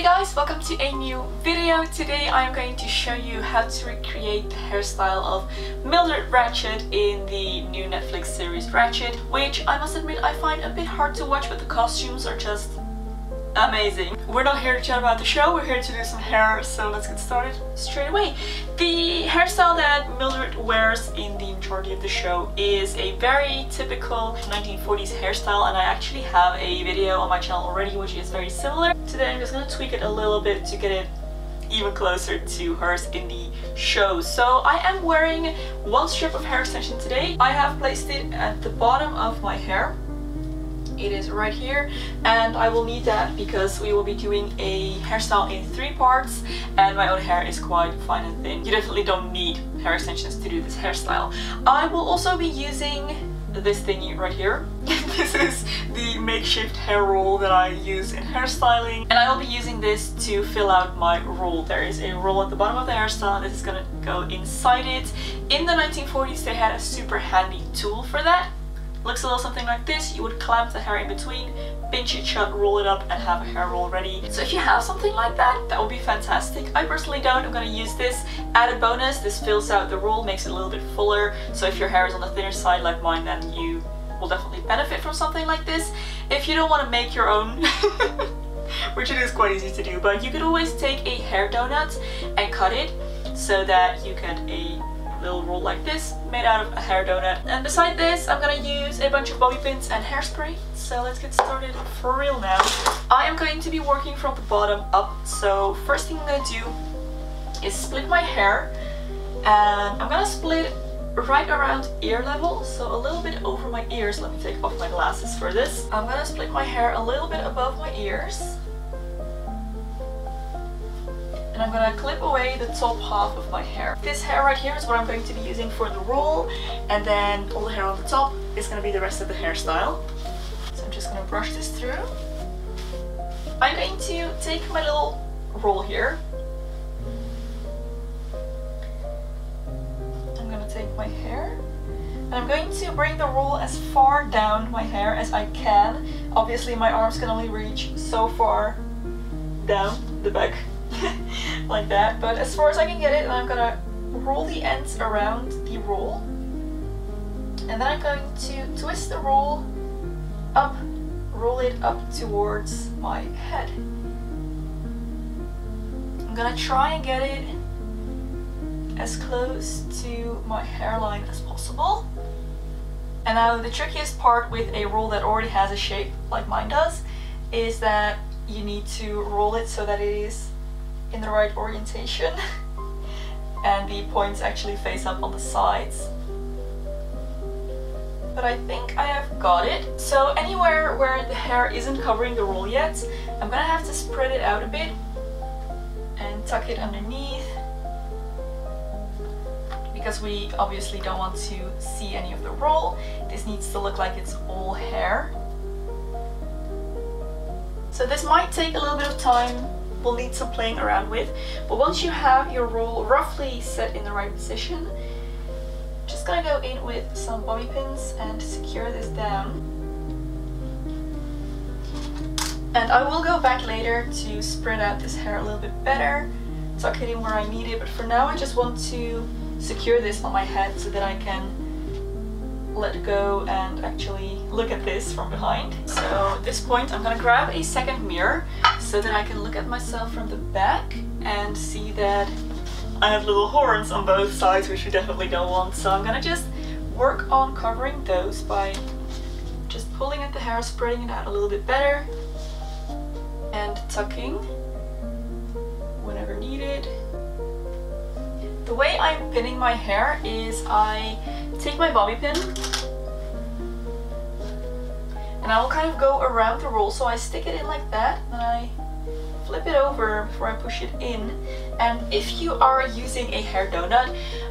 Hey guys, welcome to a new video. Today I am going to show you how to recreate the hairstyle of Mildred Ratched in the new Netflix series Ratched, which I must admit I find a bit hard to watch but the costumes are just amazing. We're not here to chat about the show, we're here to do some hair, so let's get started straight away. The hairstyle that Mildred wears in the majority of the show is a very typical 1940s hairstyle and I actually have a video on my channel already which is very similar. Today I'm just gonna tweak it a little bit to get it even closer to hers in the show. So I am wearing one strip of hair extension today. I have placed it at the bottom of my hair it is right here and I will need that because we will be doing a hairstyle in three parts and my own hair is quite fine and thin. You definitely don't need hair extensions to do this hairstyle. I will also be using this thingy right here. this is the makeshift hair roll that I use in hairstyling and I will be using this to fill out my roll. There is a roll at the bottom of the hairstyle this is gonna go inside it. In the 1940s they had a super handy tool for that Looks a little something like this. You would clamp the hair in between, pinch it shut, roll it up and have a hair roll ready. So if you have something like that, that would be fantastic. I personally don't. I'm going to use this. Added bonus, this fills out the roll, makes it a little bit fuller. So if your hair is on the thinner side like mine, then you will definitely benefit from something like this. If you don't want to make your own, which it is quite easy to do, but you could always take a hair donut and cut it so that you get a little roll like this made out of a hair donut. And beside this I'm gonna use a bunch of bobby pins and hairspray. So let's get started for real now. I am going to be working from the bottom up. So first thing I'm gonna do is split my hair and I'm gonna split right around ear level so a little bit over my ears let me take off my glasses for this I'm gonna split my hair a little bit above my ears and I'm gonna clip away the top half of my hair. This hair right here is what I'm going to be using for the roll and then all the hair on the top is gonna be the rest of the hairstyle. So I'm just gonna brush this through. I'm going to take my little roll here. I'm gonna take my hair and I'm going to bring the roll as far down my hair as I can. Obviously my arms can only reach so far down the back like that. But as far as I can get it, I'm gonna roll the ends around the roll. And then I'm going to twist the roll up, roll it up towards my head. I'm gonna try and get it as close to my hairline as possible. And now the trickiest part with a roll that already has a shape, like mine does, is that you need to roll it so that it is in the right orientation and the points actually face up on the sides. But I think I have got it. So anywhere where the hair isn't covering the roll yet, I'm gonna have to spread it out a bit and tuck it underneath because we obviously don't want to see any of the roll. This needs to look like it's all hair. So this might take a little bit of time will need some playing around with. But once you have your roll roughly set in the right position, just gonna go in with some bobby pins and secure this down. And I will go back later to spread out this hair a little bit better, tuck it in where I need it, but for now I just want to secure this on my head so that I can let go and actually look at this from behind. So at this point I'm gonna grab a second mirror so that I can look at myself from the back and see that I have little horns on both sides which we definitely don't want. So I'm gonna just work on covering those by just pulling at the hair, spreading it out a little bit better and tucking whenever needed. The way I'm pinning my hair is I take my bobby pin and I will kind of go around the roll. So I stick it in like that then I flip it over before I push it in. And if you are using a hair donut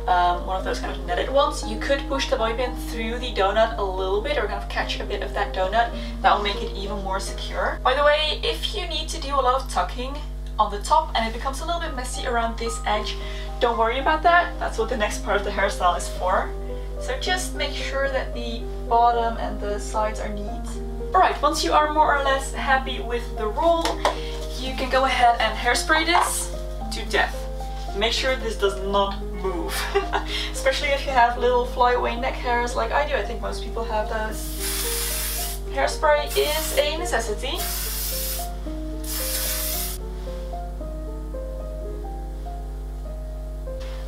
um, one of those kind of netted ones you could push the bobby pin through the donut a little bit or kind of catch a bit of that donut. That will make it even more secure. By the way if you need to do a lot of tucking on the top and it becomes a little bit messy around this edge don't worry about that. That's what the next part of the hairstyle is for. So just make sure that the bottom and the sides are neat. Alright, once you are more or less happy with the roll, you can go ahead and hairspray this to death. Make sure this does not move. Especially if you have little flyaway neck hairs like I do. I think most people have those. Hairspray is a necessity.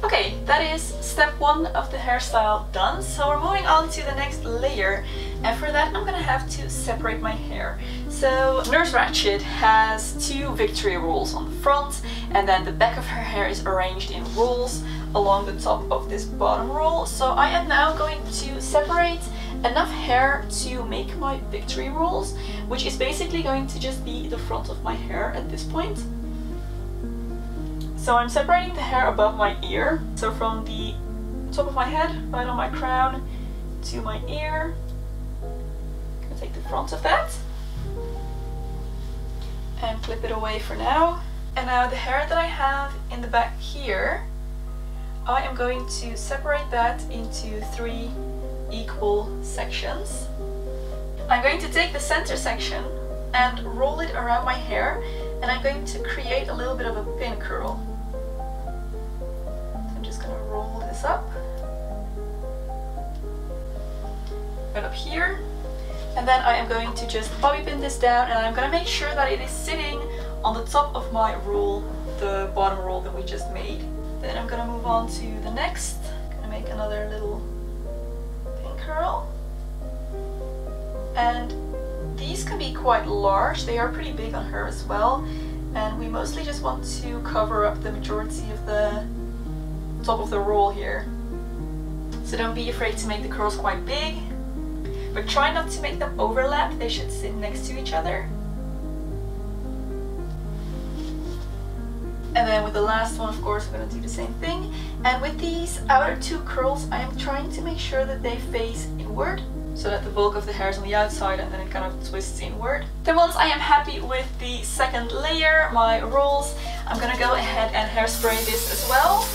Okay, that is step one of the hairstyle done. So we're moving on to the next layer. And for that, I'm gonna have to separate my hair. So Nurse Ratched has two victory rolls on the front, and then the back of her hair is arranged in rolls along the top of this bottom roll. So I am now going to separate enough hair to make my victory rolls, which is basically going to just be the front of my hair at this point. So I'm separating the hair above my ear. So from the top of my head, right on my crown, to my ear. Take the front of that and clip it away for now. And now the hair that I have in the back here, I am going to separate that into three equal sections. I'm going to take the center section and roll it around my hair and I'm going to create a little bit of a pin curl So I'm just going to roll this up. Right up here. And then I am going to just bobby pin this down and I'm going to make sure that it is sitting on the top of my roll, the bottom roll that we just made. Then I'm going to move on to the next. I'm going to make another little pin curl. And these can be quite large. They are pretty big on her as well. And we mostly just want to cover up the majority of the top of the roll here. So don't be afraid to make the curls quite big, but try not to make them overlap, they should sit next to each other. And then with the last one, of course, we're going to do the same thing. And with these outer two curls, I am trying to make sure that they face inward so that the bulk of the hair is on the outside and then it kind of twists inward. Then once I am happy with the second layer, my rolls, I'm gonna go ahead and hairspray this as well.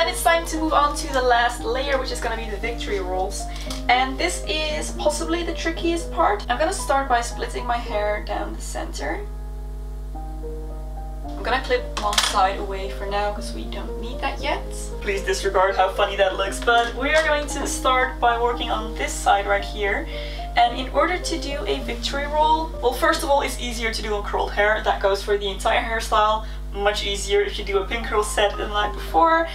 Then it's time to move on to the last layer, which is going to be the victory rolls. And this is possibly the trickiest part. I'm going to start by splitting my hair down the center. I'm gonna clip one side away for now because we don't need that yet. Please disregard how funny that looks, but we are going to start by working on this side right here. And in order to do a victory roll, well first of all it's easier to do on curled hair, that goes for the entire hairstyle, much easier if you do a pin curl set than like before.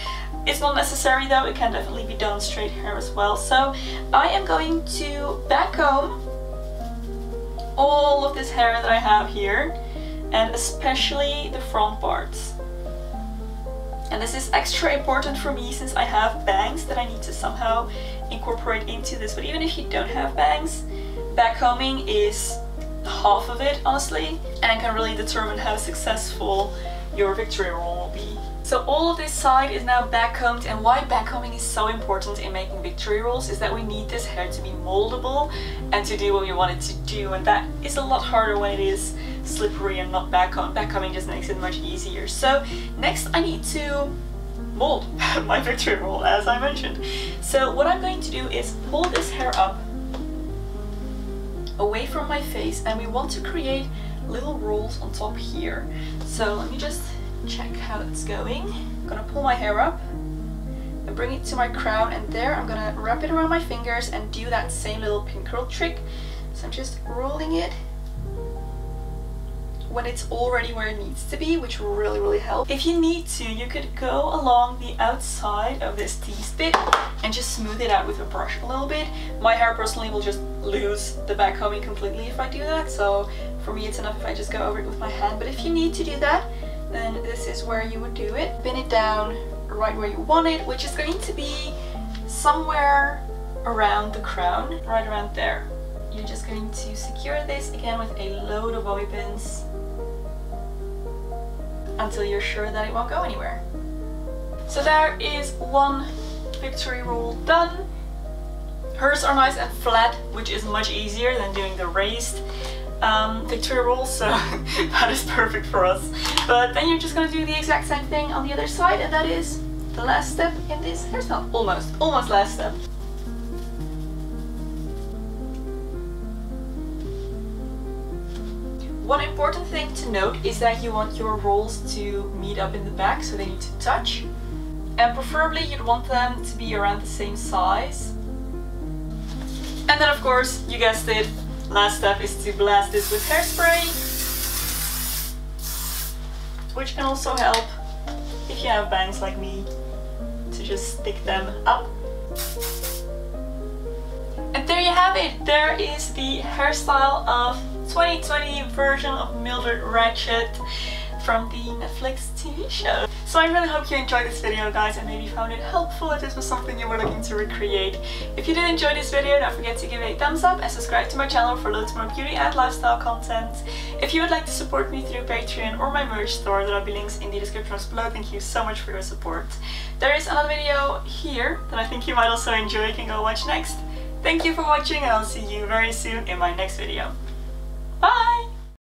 It's not necessary though, it can definitely be done straight hair as well. So I am going to back comb all of this hair that I have here and especially the front parts. And this is extra important for me since I have bangs that I need to somehow incorporate into this. But even if you don't have bangs, back combing is half of it honestly and can really determine how successful your victory roll will be. So all of this side is now backcombed and why backcombing is so important in making victory rolls is that we need this hair to be moldable and to do what we want it to do and that is a lot harder when it is slippery and not backcombed. Backcombing just makes it much easier. So next I need to mold my victory roll as I mentioned. So what I'm going to do is pull this hair up away from my face and we want to create little rolls on top here. So let me just check how it's going. I'm gonna pull my hair up and bring it to my crown and there I'm gonna wrap it around my fingers and do that same little pin curl trick. So I'm just rolling it when it's already where it needs to be, which will really, really help. If you need to, you could go along the outside of this T-spit and just smooth it out with a brush a little bit. My hair personally will just lose the back combing completely if I do that, so for me it's enough if I just go over it with my hand. But if you need to do that, then this is where you would do it. Pin it down right where you want it, which is going to be somewhere around the crown, right around there. You're just going to secure this again with a load of bobby pins until you're sure that it won't go anywhere. So there is one victory roll done. Hers are nice and flat, which is much easier than doing the raised um, victory roll, so that is perfect for us. But then you're just gonna do the exact same thing on the other side, and that is the last step in this hairstyle. Almost, almost last step. One important thing to note is that you want your rolls to meet up in the back, so they need to touch. And preferably you'd want them to be around the same size. And then of course, you guessed it, last step is to blast this with hairspray. Which can also help if you have bangs like me to just stick them up. And there you have it, there is the hairstyle of 2020 version of Mildred Ratched from the Netflix TV show. So I really hope you enjoyed this video guys and maybe found it helpful if this was something you were looking to recreate. If you did enjoy this video don't forget to give it a thumbs up and subscribe to my channel for loads more beauty and lifestyle content. If you would like to support me through Patreon or my merch store there will be links in the description below. Thank you so much for your support. There is another video here that I think you might also enjoy you can go watch next. Thank you for watching and I'll see you very soon in my next video. Bye!